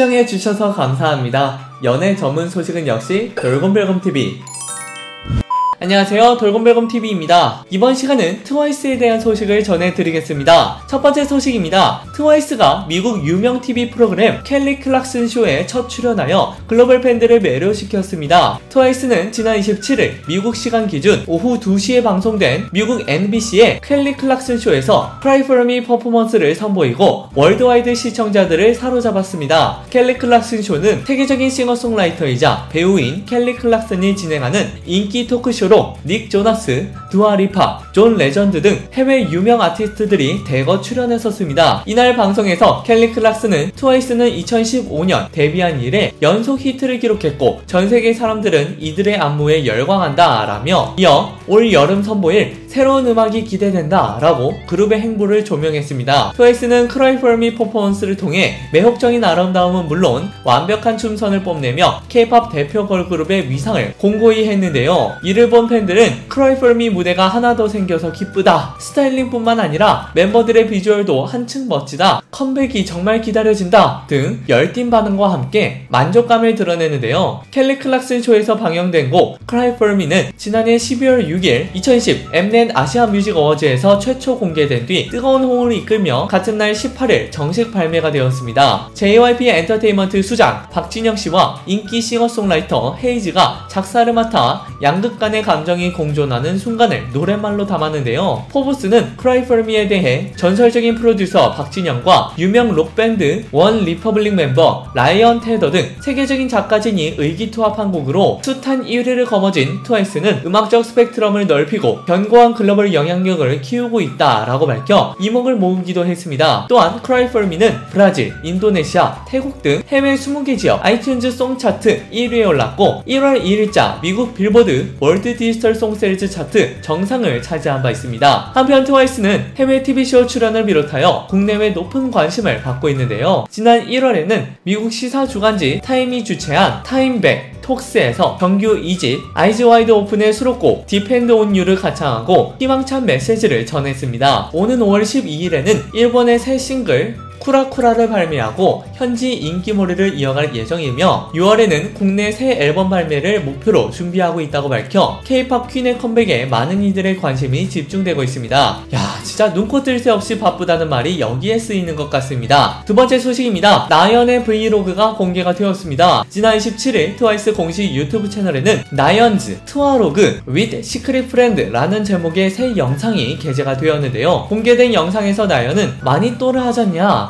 시청해주셔서 감사합니다. 연예 전문 소식은 역시 돌곰별곰TV. 안녕하세요. 돌곰별곰TV입니다. 이번 시간은 트와이스에 대한 소식을 전해드리겠습니다. 첫 번째 소식입니다. 트와이스가 미국 유명 TV 프로그램 켈리 클락슨 쇼에 첫 출연하여 글로벌 팬들을 매료시켰습니다. 트와이스는 지난 27일 미국 시간 기준 오후 2시에 방송된 미국 NBC의 켈리 클락슨 쇼에서 Me 퍼포먼스를 선보이고 worldwide 시청자들을 사로잡았습니다. 켈리 클락슨 쇼는 세계적인 싱어송라이터이자 배우인 켈리 클락슨이 진행하는 인기 토크쇼 대표로 닉 조나스, 두아 리파, 존 레전드 등 해외 유명 아티스트들이 대거 출연했었습니다. 이날 방송에서 켈리 클락슨은 트와이스는 2015년 데뷔한 이래 연속 히트를 기록했고 전 세계 사람들은 이들의 안무에 열광한다 라며 이어 올 여름 선보일 새로운 음악이 기대된다 라고 그룹의 행보를 조명했습니다. 트와이스는 Cry For Me 퍼포먼스를 통해 매혹적인 아름다움은 물론 완벽한 춤선을 뽐내며 K-팝 대표 걸그룹의 위상을 공고히 했는데요. 이를 본 팬들은 Cry For Me 무대가 하나 더 생겨서 기쁘다. 스타일링뿐만 아니라 멤버들의 비주얼도 한층 멋지다. 컴백이 정말 기다려진다. 등 열띤 반응과 함께 만족감을 드러내는데요. 켈리 클락슨 쇼에서 방영된 곡 Cry For Me는 지난해 12월 6일 2010 엠넷 CNN 아시아 뮤직 어워즈에서 최초 공개된 뒤 뜨거운 호응을 이끌며 같은 날 18일 정식 발매가 되었습니다. JYP 엔터테인먼트 수장 박진영 씨와 인기 싱어송라이터 헤이즈가 작사를 맡아 양극 간의 감정이 공존하는 순간 을 노랫말로 담았는데요. 포브스는 Cry For Me에 대해 전설적인 프로듀서 박진영과 유명 록밴드 원 리퍼블릭 멤버 라이언 테더 등 세계적인 작가진이 의기투합한 곡으로 숱한 1위를 거머쥔 트와이스는 음악적 스펙트럼을 넓히고 견고한 글로벌 영향력을 키우고 있다라고 밝혀 이목을 모으기도 했습니다. 또한 Cry For Me는 브라질, 인도네시아, 태국 등 해외 20개 지역 아이튠즈 song 차트 1위에 올랐고 1월 2일자 미국 빌보드 World Digital Song Sales 차트 정상을 차지한 바 있습니다. 한편 트와이스는 해외 TV쇼 출연을 비롯하여 국내외 높은 관심을 받고 있는데요. 지난 1월에는 미국 시사 주간지 타임이 주최한 타임백 톡스에서 정규 2집 Eyes Wide Open의 수록곡 Depend On You를 가창하고 희망찬 메시지를 전했습니다. 오는 5월 12일에는 일본의 새 싱글 쿠라쿠라를 발매하고 현지 인기몰이를 이어갈 예정이며 6월에는 국내 새 앨범 발매를 목표로 준비하고 있다고 밝혀 K-팝 퀸의 컴백에 많은 이들의 관심이 집중되고 있습니다. 야 진짜 눈코 뜰 새 없이 바쁘다는 말이 여기에 쓰이는 것 같습니다. 두 번째 소식입니다. 나연의 브이로그가 공개가 되었습니다. 지난 17일 트와이스 공식 유튜브 채널에는 나연's 트와로그 with Secret Friend라는 제목의 새 영상이 게재가 되었는데요. 공개된 영상에서 나연은 마니또를 하셨냐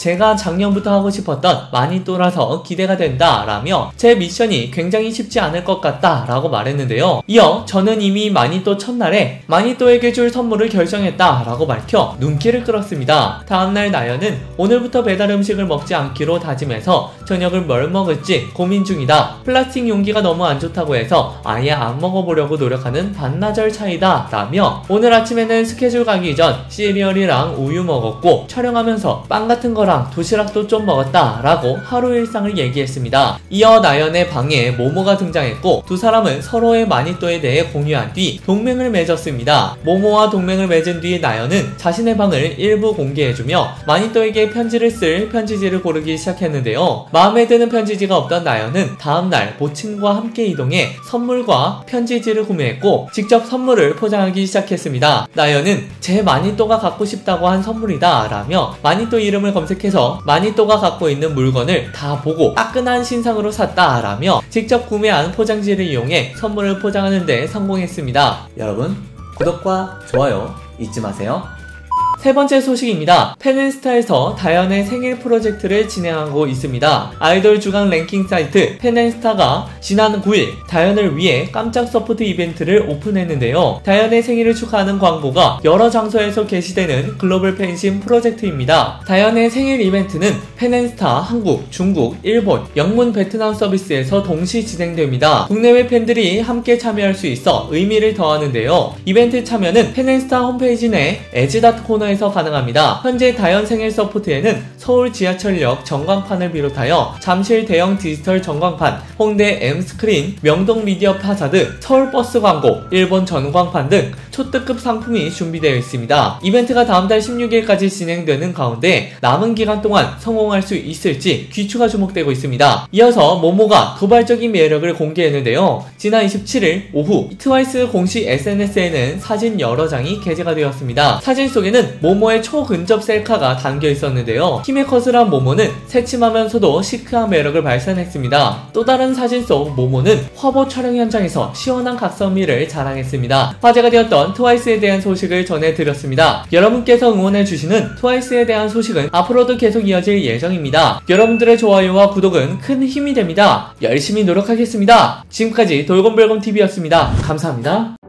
제가 작년부터 하고 싶었던 마니또라서 기대가 된다 라며 제 미션이 굉장히 쉽지 않을 것 같다 라고 말했는데요. 이어 저는 이미 마니또 첫날에 마니또에게 줄 선물을 결정했다 라고 밝혀 눈길을 끌었습니다. 다음날 나연은 오늘부터 배달 음식을 먹지 않기로 다짐해서 저녁을 뭘 먹을지 고민 중이다. 플라스틱 용기가 너무 안 좋다고 해서 아예 안 먹어보려고 노력하는 반나절 차이다 라며 오늘 아침에는 스케줄 가기 전 시리얼이랑 우유 먹었고 촬영하면서 빵 같은 같은 거랑 도시락도 좀 먹었다 라고 하루 일상을 얘기했습니다. 이어 나연의 방에 모모가 등장했고 두 사람은 서로의 마니또에 대해 공유한 뒤 동맹을 맺었습니다. 모모와 동맹을 맺은 뒤 나연은 자신의 방을 일부 공개해주며 마니또에게 편지를 쓸 편지지를 고르기 시작했는데요. 마음에 드는 편지지가 없던 나연은 다음날 모친과 함께 이동해 선물과 편지지를 구매했고 직접 선물을 포장하기 시작했습니다. 나연은 제 마니또가 갖고 싶다고 한 선물이다 라며 마니또 이름을 검색 해서 마니또가 갖고 있는 물건을 다 보고 따끈한 신상으로 샀다 라며 직접 구매한 포장지를 이용해 선물을 포장하는 데 성공했습니다. 여러분 구독과 좋아요 잊지 마세요. 세 번째 소식입니다. 팬앤스타에서 다현의 생일 프로젝트를 진행하고 있습니다. 아이돌 주간 랭킹 사이트 팬앤스타가 지난 9일 다현을 위해 깜짝 서포트 이벤트를 오픈했는데요. 다현의 생일을 축하하는 광고가 여러 장소에서 게시되는 글로벌 팬심 프로젝트입니다. 다현의 생일 이벤트는 팬앤스타 한국, 중국, 일본, 영문 베트남 서비스에서 동시 진행됩니다. 국내외 팬들이 함께 참여할 수 있어 의미를 더하는데요. 이벤트 참여는 팬앤스타 홈페이지 내 에즈닷 코너에 통해서 가능합니다. 현재 다현 생일 서포트에는 서울 지하철역 전광판을 비롯하여 잠실 대형 디지털 전광판, 홍대 M스크린, 명동 미디어 파사드, 서울 버스 광고, 일본 전광판 등 초특급 상품이 준비되어 있습니다. 이벤트가 다음 달 16일까지 진행되는 가운데 남은 기간 동안 성공할 수 있을지 귀추가 주목되고 있습니다. 이어서 모모가 도발적인 매력을 공개했는데요. 지난 27일 오후 트와이스 공식 SNS에는 사진 여러 장이 게재가 되었습니다. 사진 속에는 모모의 초근접 셀카가 담겨 있었는데요. 히메컷을 한 모모는 새침하면서도 시크한 매력을 발산했습니다. 또 다른 사진 속 모모는 화보 촬영 현장에서 시원한 각선미를 자랑했습니다. 화제가 되었던 트와이스에 대한 소식을 전해드렸습니다. 여러분께서 응원해주시는 트와이스에 대한 소식은 앞으로도 계속 이어질 예정입니다. 여러분들의 좋아요와 구독은 큰 힘이 됩니다. 열심히 노력하겠습니다. 지금까지 돌곰별곰TV였습니다. 감사합니다.